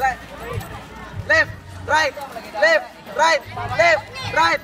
right, left, right, left, right, left, right.